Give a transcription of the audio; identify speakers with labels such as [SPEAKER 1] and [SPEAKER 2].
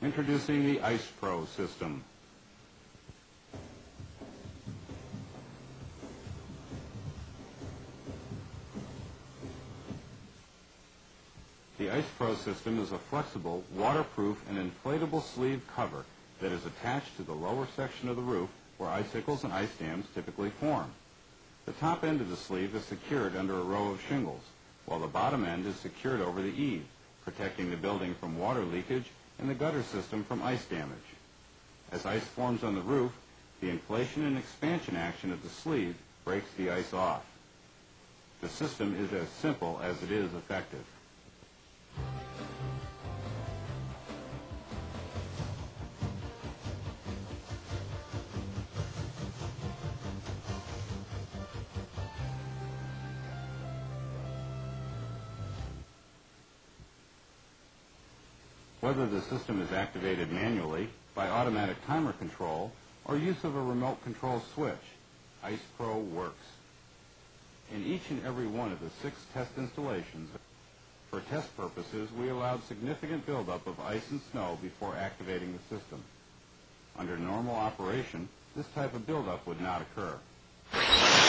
[SPEAKER 1] Introducing the Ice Pro system. The Ice Pro system is a flexible, waterproof, and inflatable sleeve cover that is attached to the lower section of the roof where icicles and ice dams typically form. The top end of the sleeve is secured under a row of shingles, while the bottom end is secured over the eave, protecting the building from water leakage and the gutter system from ice damage. As ice forms on the roof, the inflation and expansion action of the sleeve breaks the ice off. The system is as simple as it is effective. Whether the system is activated manually, by automatic timer control, or use of a remote control switch, Ice Pro works. In each and every one of the six test installations, for test purposes, we allowed significant buildup of ice and snow before activating the system. Under normal operation, this type of buildup would not occur.